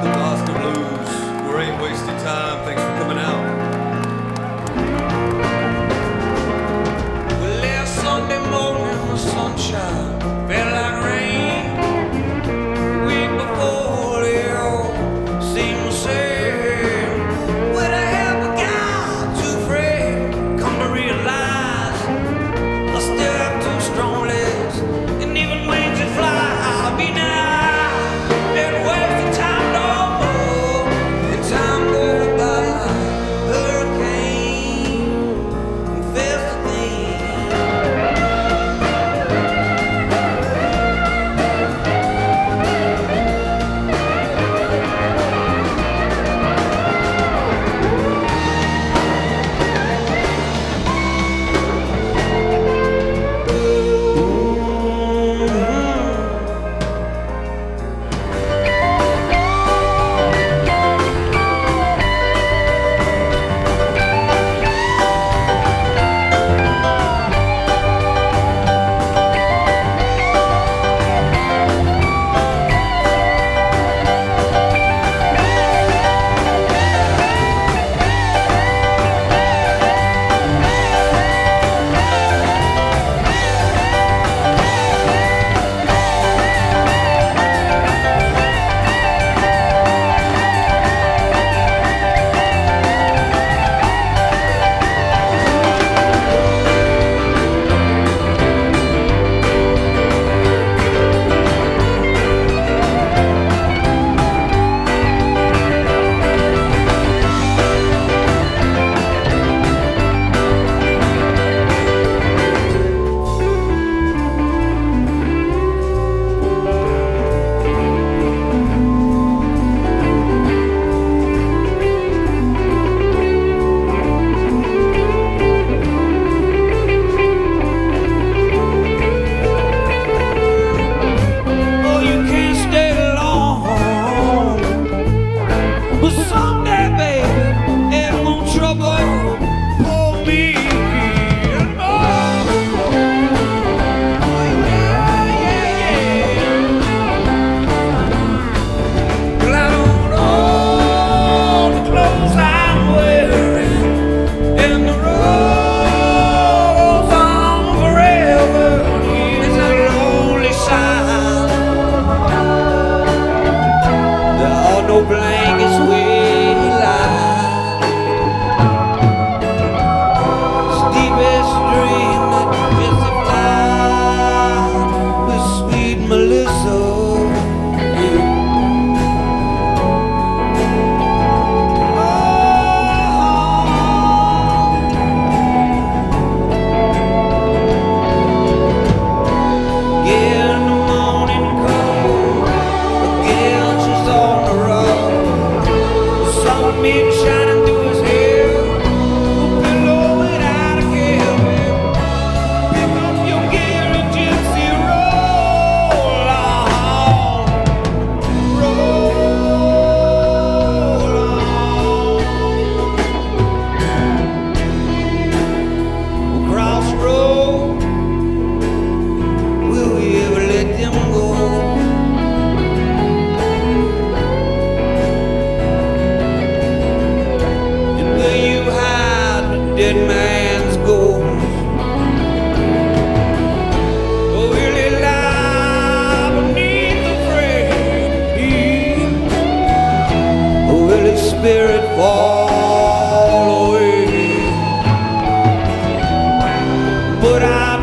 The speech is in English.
the dead man's. Oh, will he lie beneath the frame? Will his spirit fall away? But I